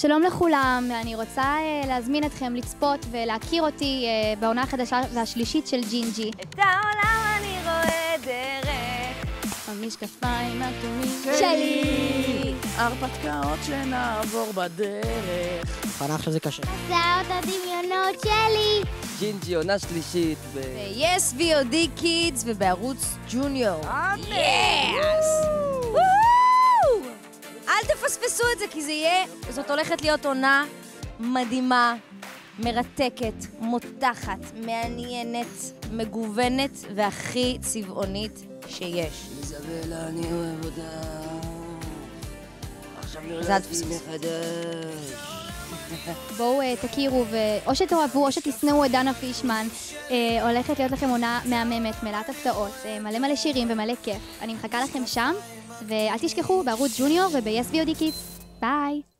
שלום לכולם, אני רוצה אה, להזמין אתכם לצפות ולהכיר אותי אה, בעונה החדשה והשלישית של ג'ינג'י. את העולם אני רואה דרך. המשקפיים הכתומים שלי. שלי. הרפתקאות שנעבור בדרך. מוכנה עכשיו זה קשה. מסעות הדמיונות שלי. ג'ינג'י עונה שלישית ב... ב-yes VOD Kids ובערוץ ג'וניור. yes! תפספסו את זה, כי זה יהיה... זאת הולכת להיות עונה מדהימה, מרתקת, מותחת, מעניינת, מגוונת והכי צבעונית שיש. איזבלה, אני אוהב אותה. עכשיו נולדתי. מחדש. בואו אה, תכירו, ו- או שתאהבו או שתשנאו את דנה פישמן. אה, הולכת להיות לכם עונה מהממת, מלאת הפתעות, אה, מלא מלא שירים ומלא כיף. אני מחכה לכם שם, ואל תשכחו בערוץ ג'וניור וב-yes. ביי.